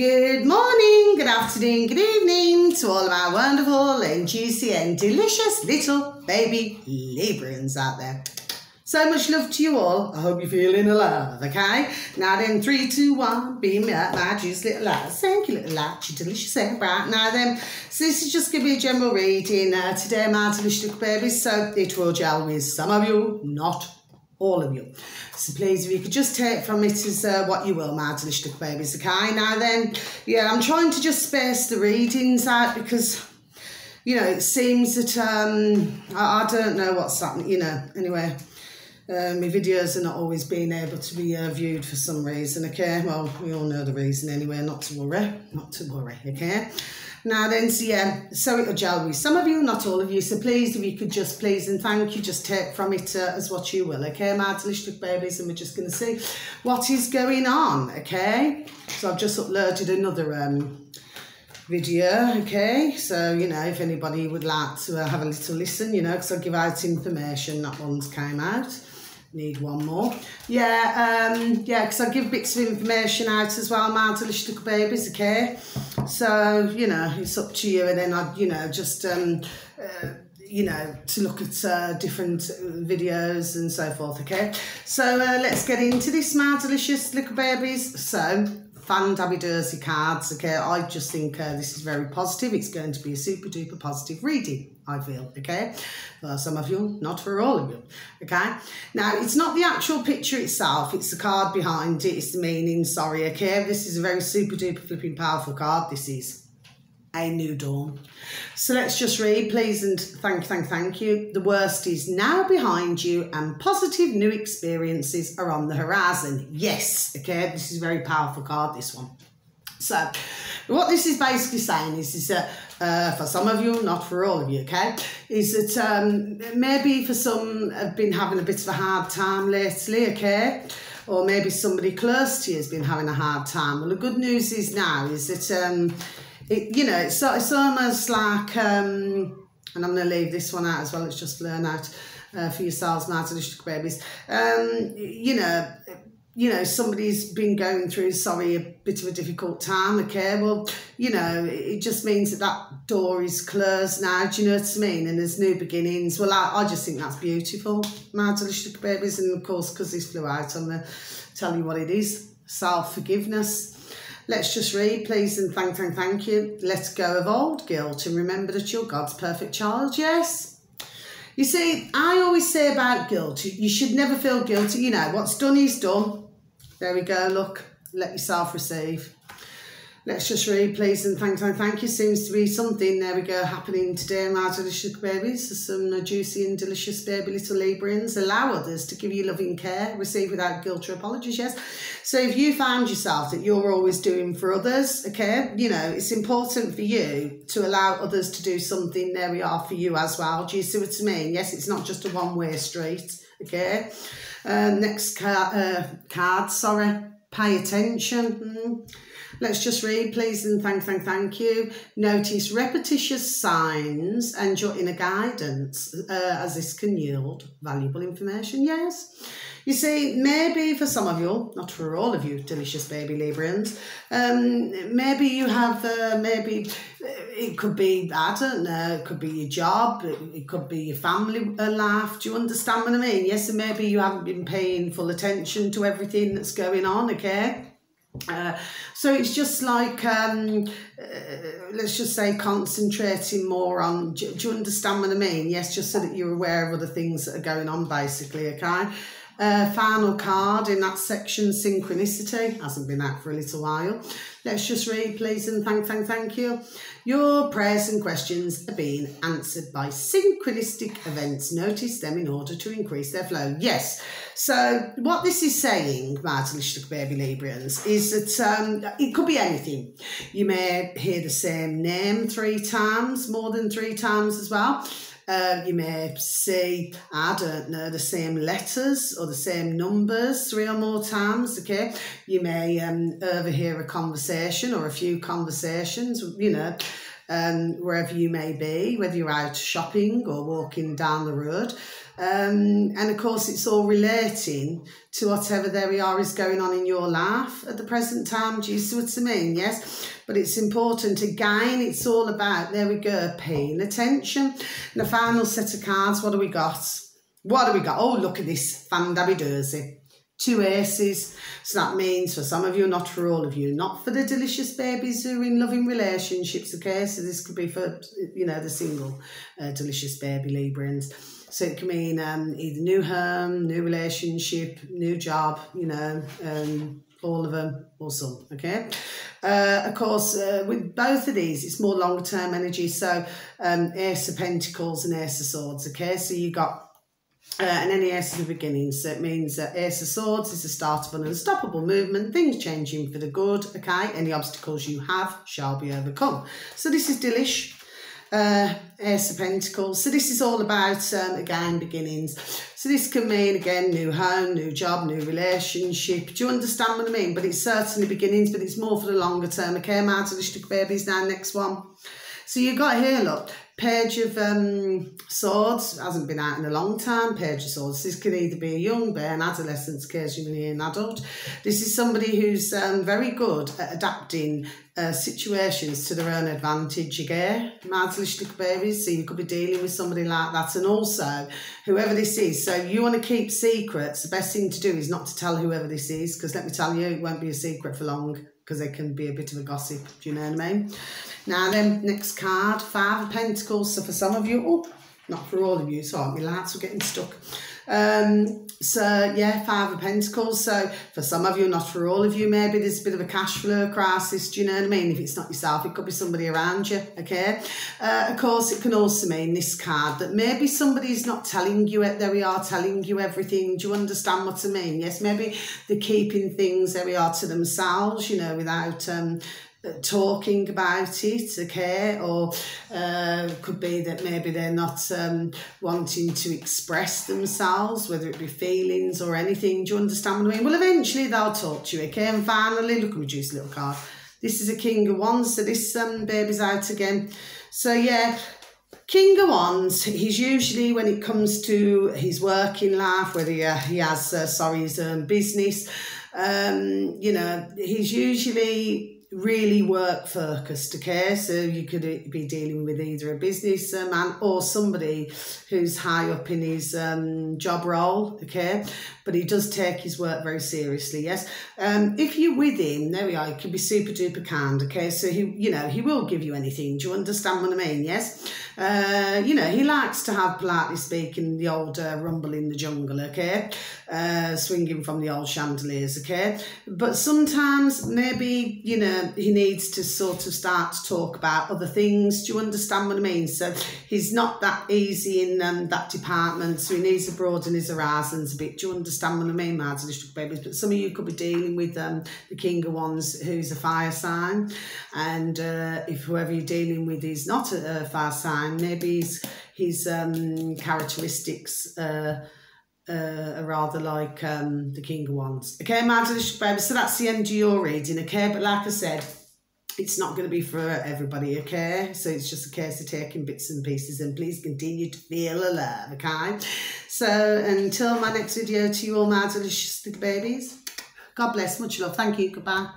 Good morning, good afternoon, good evening to all of our wonderful and juicy and delicious little baby Librians out there. So much love to you all. I hope you're feeling alive, okay? Now then, three, two, one, be me up, my juice little lads. Thank you, little lads. You're delicious, eh? Right, now then, so this is just going to be a general reading uh, today, my delicious little babies. So it will gel with some of you, not all of you. So please, if you could just take from it as uh, what you will, my delicious babies, okay? Now then, yeah, I'm trying to just space the readings out because you know, it seems that um, I, I don't know what's happening, you know, anyway. Uh, my videos are not always being able to be uh, viewed for some reason, okay? Well, we all know the reason anyway, not to worry, not to worry, okay? Now then, so yeah, so it'll gel with some of you, not all of you, so please, if you could just please and thank you, just take from it uh, as what you will, okay, my delicious babies, and we're just going to see what is going on, okay? So I've just uploaded another um, video okay? So you know if anybody would like to uh, have a little listen you know because i give out information that one's came out. Need one more. Yeah um yeah because i give bits of information out as well my delicious babies okay so you know it's up to you. And then i you know just um uh, you know to look at uh, different videos and so forth okay? So uh, let's get into this my delicious little babies. So fan Dabby Dursey cards. Okay, I just think uh, this is very positive. It's going to be a super duper positive reading, I feel. Okay, for some of you, not for all of you. Okay, now it's not the actual picture itself, it's the card behind it, it's the meaning. Sorry, okay, this is a very super duper flipping powerful card. This is a new dawn. So let's just read, please, and thank, thank, thank you. The worst is now behind you, and positive new experiences are on the horizon. Yes, okay, this is a very powerful card, this one. So, what this is basically saying is, is that uh, for some of you, not for all of you, okay, is that um, maybe for some have been having a bit of a hard time lately, okay, or maybe somebody close to you has been having a hard time. Well, the good news is now is that um, it, you know, it's, it's almost like, um, and I'm going to leave this one out as well, it's just learn out uh, for yourselves, Martinistic babies. Um, you know, you know, somebody's been going through, sorry, a bit of a difficult time, okay? Well, you know, it just means that that door is closed now, do you know what I mean? And there's new beginnings. Well, I, I just think that's beautiful, my delicious babies. And of course, because this flew out, I'm going to tell you what it is self-forgiveness. Let's just read, please, and thank, thank, thank you. Let go of old guilt and remember that you're God's perfect child. Yes. You see, I always say about guilt, you should never feel guilty. You know, what's done is done. There we go, look, let yourself receive. Let's just read, please, and thank, thank, thank you. Seems to be something, there we go, happening today, my delicious babies. Some uh, juicy and delicious baby little Librians. Allow others to give you loving care, receive without guilt or apologies, yes. So if you find yourself that you're always doing for others, okay, you know, it's important for you to allow others to do something, there we are, for you as well. Do you see what I mean? Yes, it's not just a one-way street, okay. Uh, next card, uh, card, sorry, pay attention. Mm. Let's just read, please, and thank, thank, thank you. Notice repetitious signs and your inner guidance, uh, as this can yield valuable information. Yes. You see, maybe for some of you, not for all of you, delicious baby Librians, um, maybe you have, uh, maybe it could be, I don't know, it could be your job, it, it could be your family life. Do you understand what I mean? Yes, and maybe you haven't been paying full attention to everything that's going on, okay? Uh, so it's just like um, uh, let's just say concentrating more on do, do, you understand what i mean yes just so that you're aware of other things that are going on basically okay uh, final card in that section, synchronicity, hasn't been out for a little while. Let's just read, please, and thank, thank, thank you. Your prayers and questions are being answered by synchronistic events. Notice them in order to increase their flow. Yes. So what this is saying, Martin Baby Librians, is that um, it could be anything. You may hear the same name three times, more than three times as well. Uh, you may see, I don't know, the same letters or the same numbers three or more times, okay? You may um, overhear a conversation or a few conversations, you know, um, wherever you may be, whether you're out shopping or walking down the road. Um, and of course, it's all relating to whatever there we are is going on in your life at the present time. Do you see what I mean? Yes. But it's important. Again, it's all about, there we go, paying attention. And the final set of cards, what do we got? What do we got? Oh, look at this. Fandabby Dursey two aces. So that means for some of you, not for all of you, not for the delicious babies who are in loving relationships, okay? So this could be for, you know, the single uh, delicious baby Librans. So it can mean um, either new home, new relationship, new job, you know, um, all of them or some, okay? Uh, of course, uh, with both of these, it's more long term energy. So um, Ace of Pentacles and Ace of Swords, okay? So you got uh, and any ace of the beginning. So it means that Ace of Swords is the start of an unstoppable movement, things changing for the good, okay? Any obstacles you have shall be overcome. So this is Delish, uh, Ace of Pentacles. So this is all about, um, again, beginnings. So this can mean, again, new home, new job, new relationship. Do you understand what I mean? But it's certainly beginnings, but it's more for the longer term, okay? Martyristic babies now, next one. So you got here, look, Page of um, Swords hasn't been out in a long time. Page of Swords. This could either be a young bear, an adolescent, occasionally an adult. This is somebody who's um, very good at adapting uh, situations to their own advantage. Again, Marzlichlik babies. So you could be dealing with somebody like that. And also, whoever this is. So you want to keep secrets. The best thing to do is not to tell whoever this is, because let me tell you, it won't be a secret for long because they can be a bit of a gossip. Do you know what I mean? Now then, next card, Five of Pentacles. So for some of you, oh, not for all of you, sorry, my lights are getting stuck. Um, so yeah, Five of Pentacles. So for some of you, not for all of you, maybe there's a bit of a cash flow crisis. Do you know what I mean? If it's not yourself, it could be somebody around you. Okay. Uh, of course, it can also mean this card that maybe somebody's not telling you it. There we are, telling you everything. Do you understand what I mean? Yes, maybe they're keeping things there we are to themselves. You know, without um, talking about it, okay, or uh, could be that maybe they're not um, wanting to express themselves, whether it be feelings or anything. Do you understand what I mean? Well, eventually they'll talk to you, okay? And finally, look at my juicy little card. This is a King of Wands, so this um, baby's out again. So, yeah, King of Wands, he's usually, when it comes to his working life, whether he, uh, he has, uh, sorry, his own business, um, you know, he's usually really work focused, okay? So you could be dealing with either a businessman or somebody who's high up in his um, job role, okay? But he does take his work very seriously, yes? Um, if you're with him, there we are, he can be super duper kind, okay? So he, you know, he will give you anything. Do you understand what I mean, yes? Uh, you know, he likes to have, politely speaking, the old uh, rumble in the jungle, okay? Uh, swinging from the old chandeliers, okay? But sometimes maybe, you know, he needs to sort of start to talk about other things. Do you understand what I mean? So he's not that easy in um, that department, so he needs to broaden his horizons a bit. Do you understand what I mean, Martin District Babies? But some of you could be dealing with um, the King of Wands, who's a fire sign, and uh, if whoever you're dealing with is not a, a fire sign, maybe his, his um, characteristics. Uh, uh, rather like um, the King of Wands. Okay, delicious baby. So that's the end of your reading, okay? But like I said, it's not going to be for everybody, okay? So it's just a case of taking bits and pieces and please continue to feel love, okay? So until my next video to you all my delicious babies, God bless, much love, thank you, goodbye.